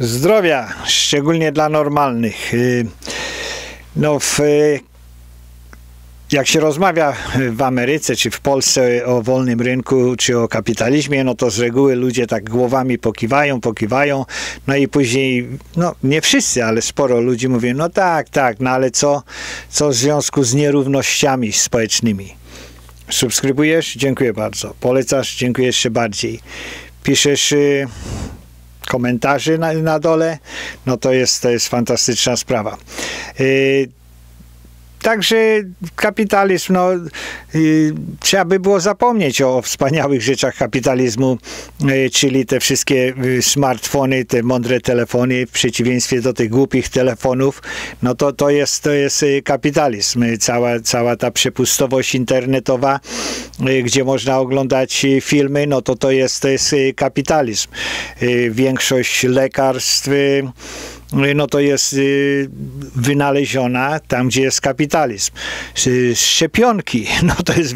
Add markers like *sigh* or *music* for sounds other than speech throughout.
Zdrowia, szczególnie dla normalnych. Y, no, w, jak się rozmawia w Ameryce czy w Polsce o wolnym rynku czy o kapitalizmie, no to z reguły ludzie tak głowami pokiwają, pokiwają, no i później, no nie wszyscy, ale sporo ludzi mówi, no tak, tak, no ale co, co w związku z nierównościami społecznymi? Subskrybujesz? Dziękuję bardzo. Polecasz? Dziękuję jeszcze bardziej. Piszesz y, komentarzy na, na dole? No to jest, to jest fantastyczna sprawa. Y, Także kapitalizm, no, y, trzeba by było zapomnieć o wspaniałych rzeczach kapitalizmu, y, czyli te wszystkie y, smartfony, te mądre telefony, w przeciwieństwie do tych głupich telefonów, no to, to, jest, to jest y, kapitalizm. Y, cała, cała ta przepustowość internetowa, y, gdzie można oglądać filmy, no to to jest, to jest kapitalizm. Większość lekarstw no to jest y, wynaleziona tam, gdzie jest kapitalizm. Szczepionki, *laughs* no to jest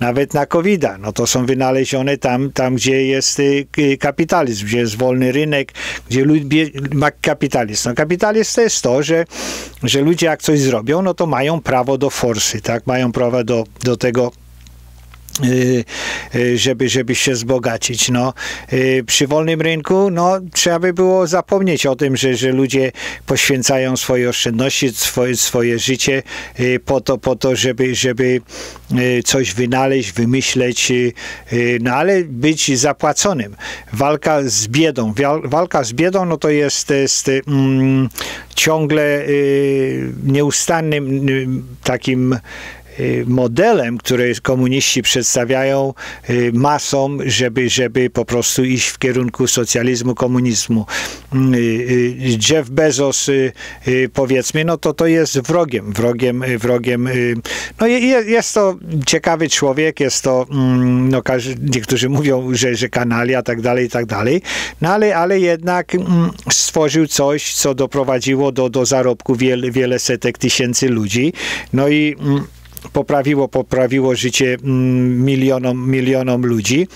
nawet na covid no to są wynalezione tam, tam gdzie jest y, kapitalizm, gdzie jest wolny rynek, gdzie ludzie ma kapitalizm. No kapitalizm to jest to, że, że ludzie jak coś zrobią, no to mają prawo do forsy, tak? Mają prawo do, do tego Y, y, żeby, żeby się wzbogacić. No, y, przy wolnym rynku no, trzeba by było zapomnieć o tym, że, że ludzie poświęcają swoje oszczędności, swoje, swoje życie po to, po to żeby, żeby coś wynaleźć, wymyśleć, no ale być zapłaconym. Walka z biedą. Walka z biedą no to jest, jest mm, ciągle nieustannym takim Y, modelem, który komuniści przedstawiają y, masom, żeby, żeby po prostu iść w kierunku socjalizmu, komunizmu. Y, Jeff Bezos, powiedzmy, no to to jest wrogiem, wrogiem, wrogiem. No jest to ciekawy człowiek, jest to, mm, no niektórzy mówią, że, że kanalia, tak dalej, tak dalej, no ale, ale jednak mm, stworzył coś, co doprowadziło do, do zarobku wiele, wiele setek tysięcy ludzi. No i mm, poprawiło, poprawiło życie mm, milionom, milionom ludzi.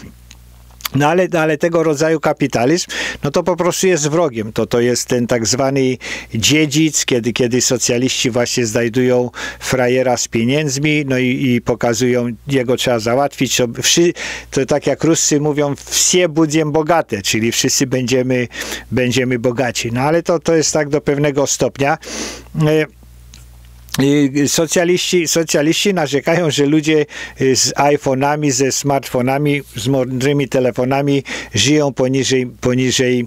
No ale, no ale tego rodzaju kapitalizm, no to po prostu jest wrogiem. To, to jest ten tak zwany dziedzic, kiedy, kiedy socjaliści właśnie znajdują frajera z pieniędzmi, no i, i pokazują, jego trzeba załatwić. To, tak jak Ruscy mówią, wsie budziem bogate, czyli wszyscy będziemy, będziemy bogaci. No ale to, to jest tak do pewnego stopnia. Socjaliści, socjaliści narzekają, że ludzie y, z iPhone'ami, ze smartfonami, z mądrymi telefonami żyją poniżej, poniżej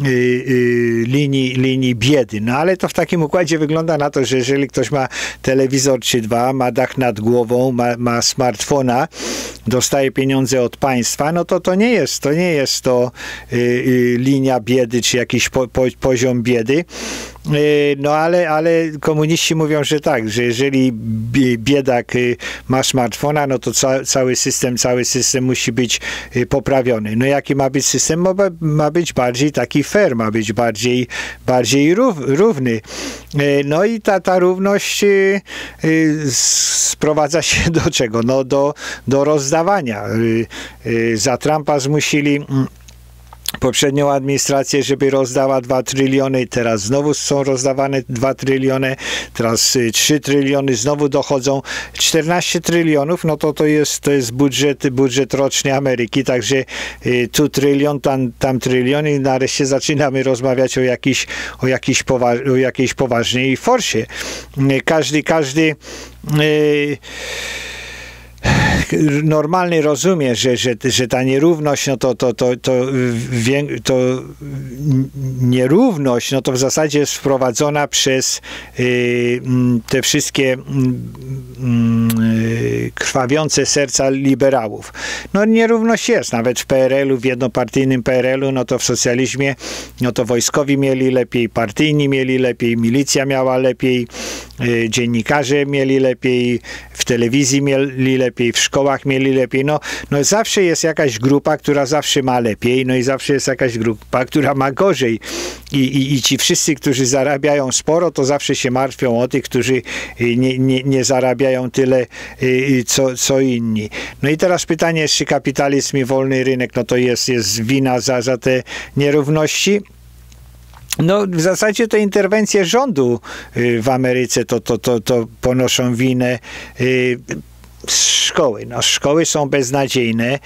Y, y, linii, linii biedy. No ale to w takim układzie wygląda na to, że jeżeli ktoś ma telewizor czy dwa, ma dach nad głową, ma, ma smartfona, dostaje pieniądze od państwa, no to to nie jest, to nie jest to linia biedy czy jakiś po, po, poziom biedy. No ale, ale komuniści mówią, że tak, że jeżeli biedak ma smartfona, no to ca cały system, cały system musi być poprawiony. No jaki ma być system? Ma, być bardziej taki fair, ma być bardziej, bardziej rów, równy. E, no i ta, ta równość e, e, sprowadza się *laughs* do czego? No do, do rozdawania. Za Trumpa zmusili mm, poprzednią administrację, żeby rozdała 2 tryliony, teraz znowu są rozdawane 2 tryliony, teraz 3 y, tryliony znowu dochodzą, 14 trylionów, no to to jest, to jest budżet, budżet roczny Ameryki, także y, tu trylion, tam, tam trylion i nareszcie zaczynamy rozmawiać o, jakiś, o, jakiś powa o jakiejś poważnej forsie. Y, każdy, każdy yy, normalny rozumie, że, że, że ta nierówność, no to, to, to, to, to nierówność, no to w zasadzie jest wprowadzona przez y, te wszystkie y, krwawiące serca liberałów. No nierówność jest, nawet w PRL-u, w jednopartyjnym PRL-u, no to w socjalizmie, no to wojskowi mieli lepiej, partyjni mieli lepiej, milicja miała lepiej, y, dziennikarze mieli lepiej, w telewizji mieli lepiej, w szkołach mieli lepiej. No, no zawsze jest jakaś grupa, która zawsze ma lepiej, no i zawsze jest jakaś grupa, która ma gorzej. I, i, i ci wszyscy, którzy zarabiają sporo, to zawsze się martwią o tych, którzy y, nie, nie, nie zarabiają tyle, y, y, co, co inni. No i teraz pytanie, czy kapitalizm i wolny rynek, no to jest, jest wina za, za te nierówności? no, w zasadzie to interwencje rządu w Ameryce to, to, to, to ponoszą winę szkoły. No, szkoły są beznadziejne.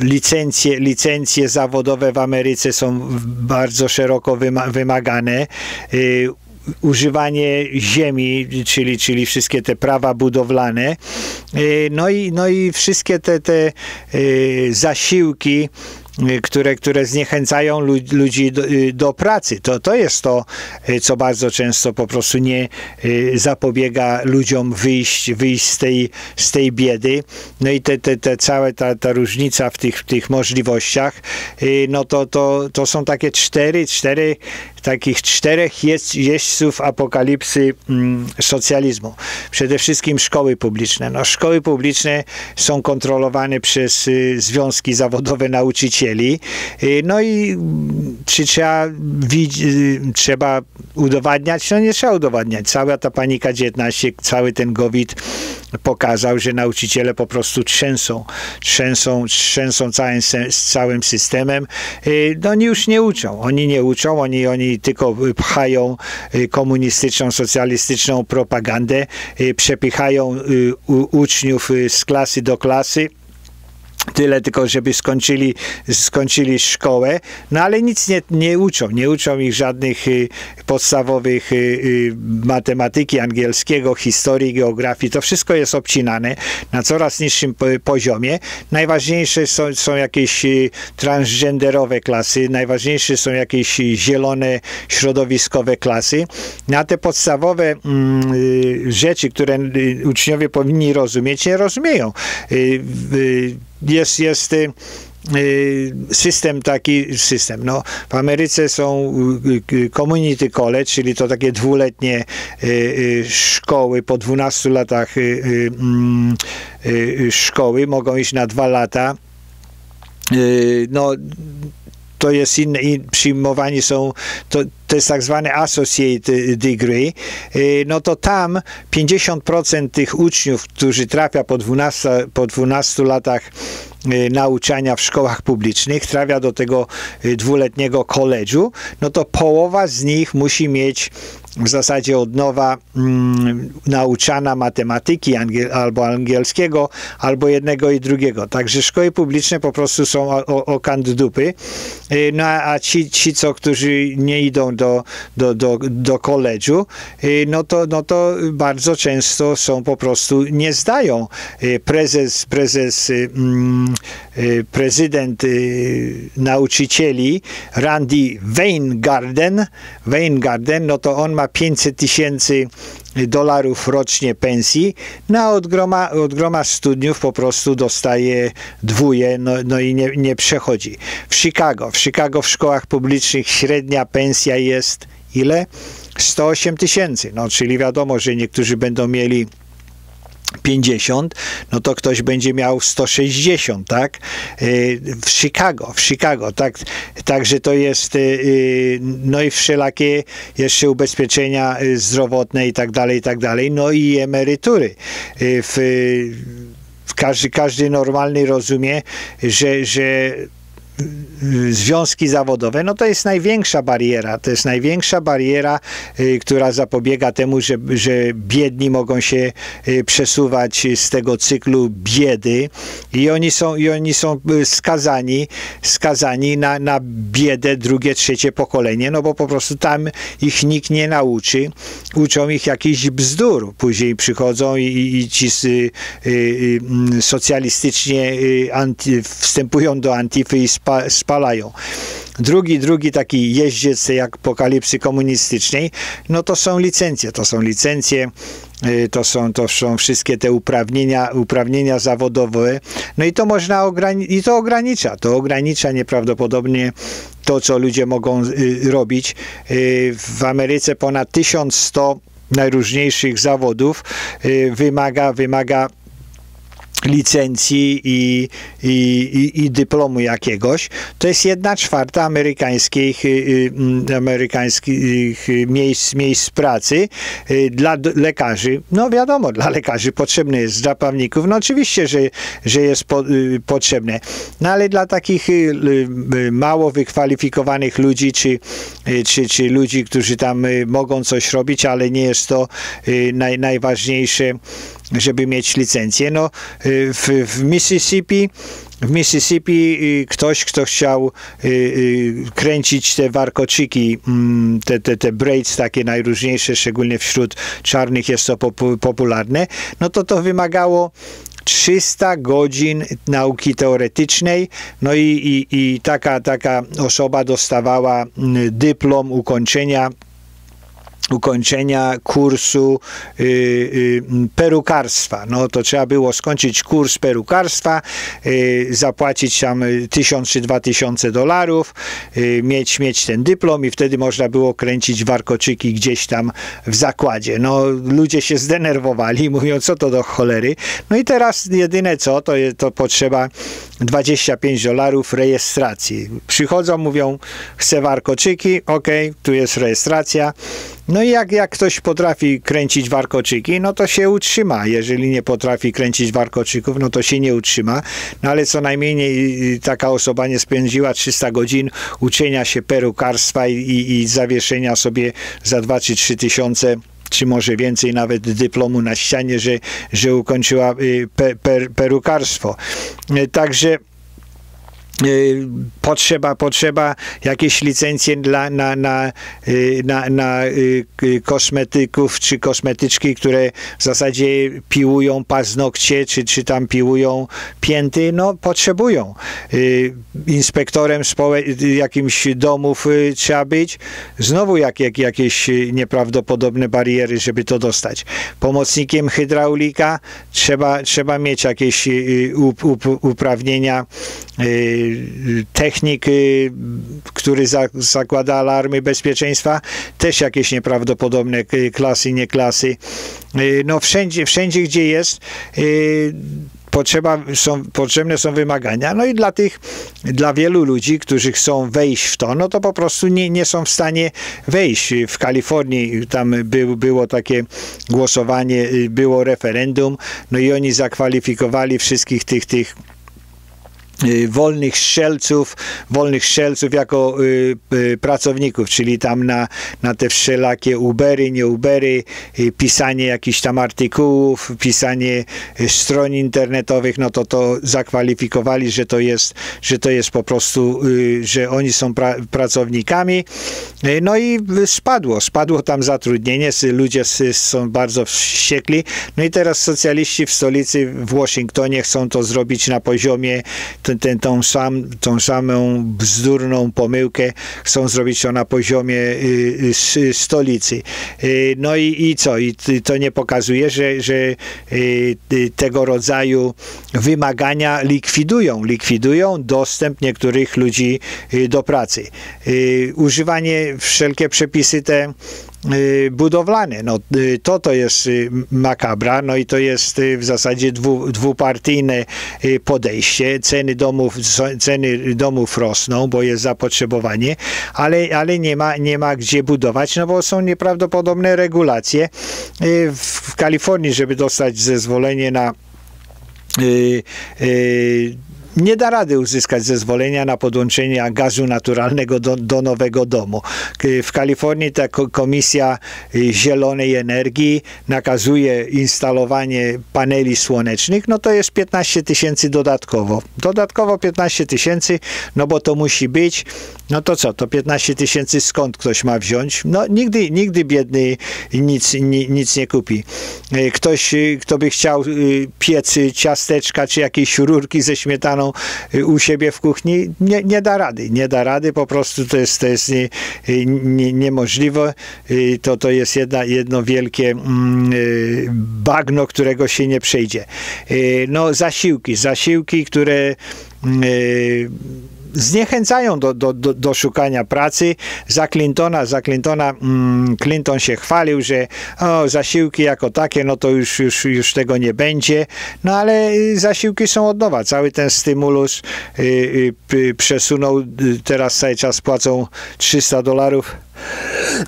Licencje, licencje zawodowe w Ameryce są bardzo szeroko wymagane używanie ziemi, czyli, czyli wszystkie te prawa budowlane, no i, no i wszystkie te, te zasiłki, Y, które, które zniechęcają ludzi do, y, do, pracy. To, to jest to, y, co bardzo często po prostu nie zapobiega ludziom wyjść, wyjść z, tej, z tej biedy. No i te, te, te całe ta, ta różnica w tych, tych możliwościach, no to, to, to są takie cztery, cztery takich czterech jest, jeźdźców apokalipsy mm, socjalizmu. Przede wszystkim szkoły publiczne. No, szkoły publiczne są kontrolowane przez y, związki zawodowe nauczycieli. Y, no i mm, czy trzeba, y, trzeba udowadniać? No nie trzeba udowadniać. Cała ta panika 19, cały ten COVID pokazał, że nauczyciele po prostu trzęsą, trzęsą, trzęsą całym, całym systemem. Y, no oni już nie uczą. Oni nie uczą, oni, oni tylko pchają y, komunistyczną, socjalistyczną propagandę, y, przepychają uczniów z klasy do klasy Tyle tylko, żeby skończyli, skończyli szkołę, no ale nic nie, nie uczą. Nie uczą ich żadnych y, podstawowych y, y, matematyki, angielskiego, historii, geografii. To wszystko jest obcinane na coraz niższym poziomie. Najważniejsze są, są jakieś transgenderowe klasy, najważniejsze są jakieś zielone, środowiskowe klasy. Na te podstawowe mm, rzeczy, które uczniowie powinni rozumieć, nie rozumieją jest, jest y, y, system taki, system, no. W Ameryce są y, community college, czyli to takie dwuletnie szkoły po 12 latach mm, szkoły, mogą iść na dwa lata. No to jest inne, przyjmowani są, to, to jest tak zwany associate degree, y, no to tam 50% tych uczniów, którzy trafia po 12, po 12 latach y, nauczania w szkołach publicznych, trafia do tego y, dwuletniego koledżu, no to połowa z nich musi mieć w zasadzie od nowa mm, nauczana matematyki angiel, albo angielskiego, albo jednego i drugiego. Także szkoły publiczne po prostu są o, o kant dupy. No a ci, ci, co, którzy nie idą do, do, do, do koledżu, y, no to, no to bardzo często są po prostu, nie zdają. Y, prezes, prezes, mm, prezydent nauczycieli Randy Weingarten, Weingarten, no to on ma 500 tysięcy dolarów rocznie pensji, no a od groma, od groma studniów po prostu dostaje dwóje, no, no i nie, nie przechodzi. W Chicago, w Chicago w szkołach publicznych średnia pensja jest ile? 108 tysięcy, no czyli wiadomo, że niektórzy będą mieli 50, no to ktoś będzie miał 160, tak? Y, w Chicago, w Chicago, tak? Także to jest, y, y, no i wszelakie jeszcze ubezpieczenia zdrowotne i tak dalej, i tak dalej, no i emerytury. W, każdy, każdy normalny rozumie, że, że związki zawodowe, no to jest największa bariera. To jest największa bariera, y, która zapobiega temu, że, że biedni mogą się y, przesuwać z tego cyklu biedy i oni są, i oni są y, skazani, skazani na, na biedę drugie, trzecie pokolenie, no bo po prostu tam ich nikt nie nauczy. Uczą ich jakiś bzdur. Później przychodzą i, i ci y, y, socjalistycznie anty, wstępują do antify i spalają. Drugi, drugi taki jeździec jak apokalipsy komunistycznej, no to są licencje. To są licencje, y, to są, to są wszystkie te uprawnienia, uprawnienia zawodowe. No i to można ograniczyć, i to ogranicza. To ogranicza nieprawdopodobnie to, co ludzie mogą y, robić. Y, w Ameryce ponad 1100 najróżniejszych zawodów wymaga, wymaga licencji i, i, i, i, dyplomu jakiegoś, to jest jedna czwarta amerykańskich, y, y, amerykańskich miejsc, miejsc pracy y, dla lekarzy. No wiadomo, dla lekarzy potrzebne jest, dla prawników, no oczywiście, że, że jest po, potrzebne, no ale dla takich mało wykwalifikowanych ludzi, czy, czy, czy ludzi, którzy tam mogą coś robić, ale nie jest to naj, najważniejsze żeby mieć licencję. No, y, w, w Mississippi w Mississippi y, ktoś, kto chciał y, kręcić te warkoczyki, mm, te, te, te braids takie najróżniejsze, szczególnie wśród czarnych jest to popularne, no to to wymagało 300 godzin nauki teoretycznej, no i, i, i taka, taka osoba dostawała mm, dyplom ukończenia ukończenia kursu y, y, perukarstwa. No to trzeba było skończyć kurs perukarstwa, y, zapłacić tam tysiąc czy dwa tysiące dolarów, y, mieć, mieć ten dyplom i wtedy można było kręcić warkoczyki gdzieś tam w zakładzie. No ludzie się zdenerwowali, *laughs* mówią co to do cholery. No i teraz jedyne co, to, to potrzeba 25 dolarów rejestracji. Przychodzą, mówią chcę warkoczyki, ok, tu jest rejestracja, no i jak, jak ktoś potrafi kręcić warkoczyki, no to się utrzyma. Jeżeli nie potrafi kręcić warkoczyków, no to się nie utrzyma. No ale co najmniej taka osoba nie spędziła 300 godzin uczenia się perukarstwa i, i, i zawieszenia sobie za 2 czy 3 tysiące czy może więcej nawet dyplomu na ścianie, że, że ukończyła y, per, per, perukarstwo. Y, także potrzeba, potrzeba jakieś licencje dla, na, na, y, na, na y, kosmetyków czy kosmetyczki, które w zasadzie piłują paznokcie, czy, czy tam piłują pięty, no potrzebują. Inspektorem jakimś domów trzeba być. Znowu jak, jak, jakieś nieprawdopodobne bariery, żeby to dostać. Pomocnikiem hydraulika trzeba, trzeba mieć jakieś uprawnienia technik, który za, zakłada alarmy bezpieczeństwa, też jakieś nieprawdopodobne klasy, nie klasy. Y, no wszędzie, wszędzie gdzie jest, y, potrzeba, są, potrzebne są wymagania. No i dla tych, dla wielu ludzi, którzy chcą wejść w to, no to po prostu nie, nie są w stanie wejść. W Kalifornii tam był, było takie głosowanie, y, było referendum, no i oni zakwalifikowali wszystkich tych, tych Y, wolnych strzelców, wolnych strzelców jako y, y, pracowników, czyli tam na, na te wszelakie Ubery, nie Ubery, y, pisanie jakichś tam artykułów, pisanie y, stron internetowych, no to to zakwalifikowali, że to jest, że to jest po prostu, y, że oni są pra, pracownikami. No i spadło, spadło tam zatrudnienie, ludzie są bardzo wściekli. No i teraz socjaliści w stolicy w Waszyngtonie chcą to zrobić na poziomie ten, ten, tą, sam, tą samą bzdurną pomyłkę chcą zrobić to na poziomie y, y, stolicy. Y, no i, i co? I to nie pokazuje, że, że tego rodzaju wymagania likwidują. Likwidują dostęp niektórych ludzi do pracy. Używanie wszelkie przepisy te Y, budowlane. No, y, to to jest y, makabra, no i to jest w zasadzie dwu, dwupartyjne podejście. Ceny domów, ceny domów rosną, bo jest zapotrzebowanie, ale, ale nie, ma, nie ma gdzie budować, no bo są nieprawdopodobne regulacje. W Kalifornii, żeby dostać zezwolenie na nie da rady uzyskać zezwolenia na podłączenie gazu naturalnego do, do nowego domu. W Kalifornii ta komisja y, zielonej energii nakazuje instalowanie paneli słonecznych, no to jest 15 tysięcy dodatkowo. Dodatkowo 15 tysięcy, no bo to musi być no to co, to 15 tysięcy skąd ktoś ma wziąć? No nigdy, nigdy biedny nic, nic nie kupi. E, ktoś, e, kto by chciał e, piec ciasteczka czy jakieś rurki ze śmietaną u siebie w kuchni, nie, nie da rady. Nie da rady, po prostu to jest, to jest nie, nie, niemożliwe. To, to jest jedna, jedno wielkie mm, bagno, którego się nie przejdzie. No zasiłki, zasiłki, które zniechęcają do, do, do, do szukania pracy. Za Clintona, za Clintona mm, Clinton się chwalił, że o, zasiłki jako takie, no to już, już, już tego nie będzie. No ale zasiłki są od nowa. Cały ten stymulus y, y, przesunął, y, teraz cały czas płacą 300 dolarów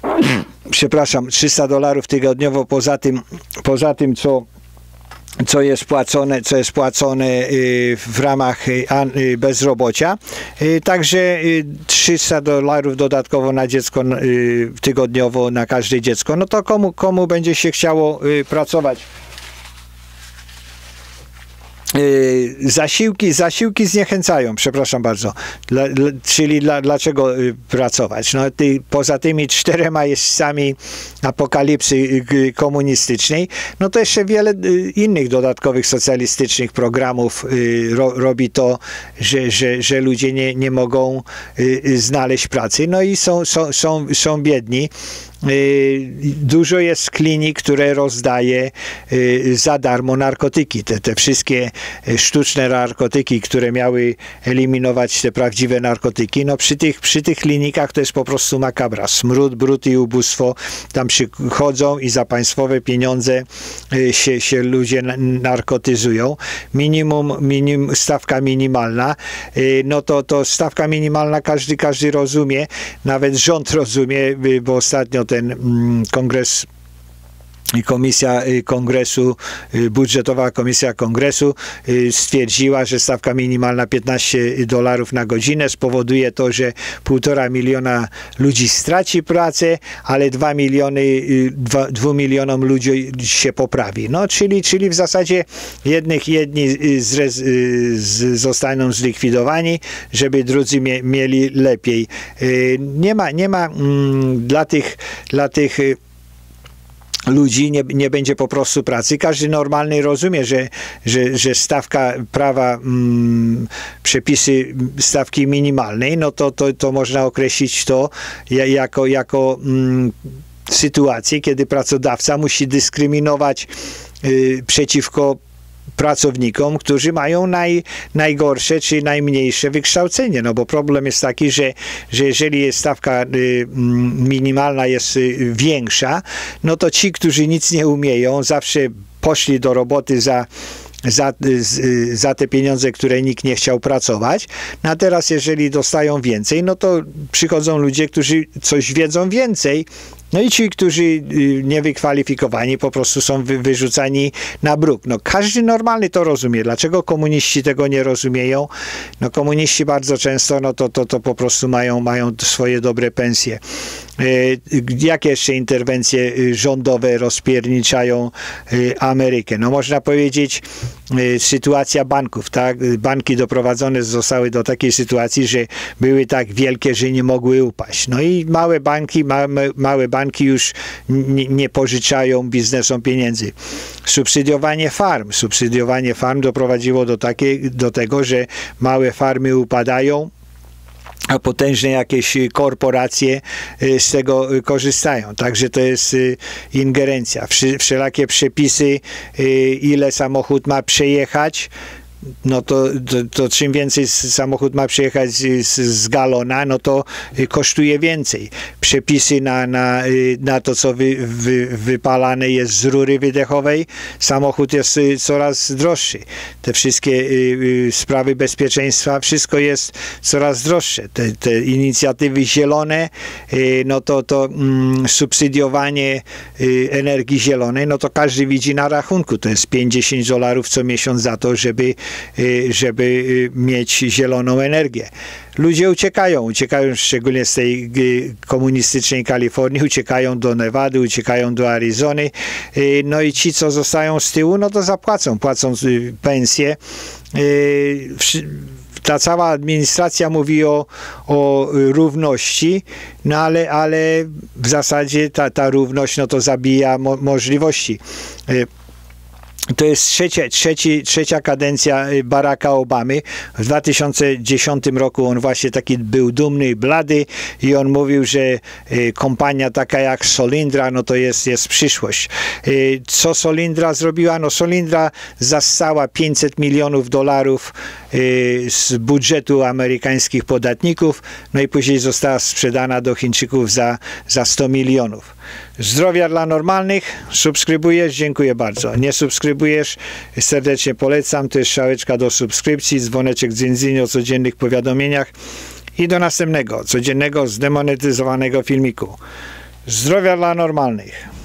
*clears throat* przepraszam, 300 dolarów tygodniowo poza tym, poza tym co co jest płacone, co jest płacone y, w ramach y, bezrobocia. Y, także 300 dolarów dodatkowo na dziecko tygodniowo na każde dziecko. No to komu, komu będzie się chciało pracować? Y, zasiłki, zasiłki zniechęcają, przepraszam bardzo. Dla, dla, czyli dla, dlaczego y, pracować? No, ty, poza tymi czterema jeźdźcami apokalipsy y, komunistycznej, no to jeszcze wiele innych dodatkowych socjalistycznych programów ro, robi to, że, że, że ludzie nie, nie mogą znaleźć pracy. No i są, są, są, są biedni. Y, dużo jest klinik, które rozdaje y, za darmo narkotyki. Te, te wszystkie y, sztuczne narkotyki, które miały eliminować te prawdziwe narkotyki, no przy tych, przy tych klinikach to jest po prostu makabra. Smród, brud i ubóstwo. Tam przychodzą i za państwowe pieniądze się, się ludzie narkotyzują. Minimum, minimum, stawka minimalna, no to, to stawka minimalna każdy, każdy rozumie, nawet rząd rozumie, bo ostatnio ten mm, kongres Komisja y, Kongresu, y, budżetowa Komisja Kongresu y, stwierdziła, że stawka minimalna 15 dolarów na godzinę spowoduje to, że półtora miliona ludzi straci pracę, ale 2 miliony, 2, 2 milionom ludzi się poprawi. No, czyli, czyli w zasadzie jednych jedni z, zostaną zlikwidowani, żeby drudzy mie, mieli lepiej. Nie ma, nie ma mm, dla tych, dla tych ludzi nie, nie będzie po prostu pracy. Każdy normalny rozumie, że, że, że stawka prawa, mm, przepisy stawki minimalnej, no to, to, to można określić to jako, jako mm, sytuację, kiedy pracodawca musi dyskryminować y, przeciwko pracownikom, którzy mają naj, najgorsze czy najmniejsze wykształcenie. No bo problem jest taki, że, że jeżeli stawka y, minimalna jest y, większa, no to ci, którzy nic nie umieją, zawsze poszli do roboty za za, y, za te pieniądze, które nikt nie chciał pracować. No a teraz, jeżeli dostają więcej, no to przychodzą ludzie, którzy coś wiedzą więcej no i ci, którzy y, niewykwalifikowani po prostu są wyrzucani na bruk. No każdy normalny to rozumie. Dlaczego komuniści tego nie rozumieją? No komuniści bardzo często no to, to, to po prostu mają, mają swoje dobre pensje. Y, jakie jeszcze interwencje y, rządowe rozpierniczają Amerykę? No można powiedzieć sytuacja banków, tak? Banki doprowadzone zostały do takiej sytuacji, że były tak wielkie, że nie mogły upaść. No i małe banki, małe, małe banki już nie pożyczają biznesom pieniędzy. Subsydiowanie farm. Subsydiowanie farm doprowadziło do, takiej, do tego, że małe farmy upadają, a potężne jakieś korporacje y, z tego korzystają. Także to jest y, ingerencja. Wszelakie przepisy, y, ile samochód ma przejechać, no to, to, to, czym więcej samochód ma przyjechać z, z, galona, no to y, kosztuje więcej. Przepisy na, na, y, na to, co wy, wy, wypalane jest z rury wydechowej, samochód jest y, coraz droższy. Te wszystkie sprawy bezpieczeństwa, wszystko jest coraz droższe. Te, te inicjatywy zielone, no to, to mm, subsydiowanie energii zielonej, no to każdy widzi na rachunku. To jest 50 dolarów co miesiąc za to, żeby żeby y, mieć zieloną energię. Ludzie uciekają, uciekają szczególnie z tej y, komunistycznej Kalifornii, *laughs* uciekają do Nevady, uciekają do Arizony. No i ci, co zostają z tyłu, no to zapłacą, płacą pensje ta cała administracja mówi o, o równości, no ale, ale w zasadzie ta, ta równość no to zabija mo możliwości to jest trzecia, trzeci, trzecia kadencja y, Baracka Obamy. W 2010 roku on właśnie taki był dumny, blady i on mówił, że y, kompania taka jak Solindra, no to jest, jest przyszłość. Y, co Solindra zrobiła? No Solindra zassała 500 milionów dolarów z budżetu amerykańskich podatników, no i później została sprzedana do Chińczyków za, za 100 milionów. Zdrowia dla normalnych, subskrybujesz, dziękuję bardzo. Nie subskrybujesz, serdecznie polecam, to jest szałeczka do subskrypcji, dzwoneczek z o codziennych powiadomieniach i do następnego, codziennego zdemonetyzowanego filmiku. Zdrowia dla normalnych.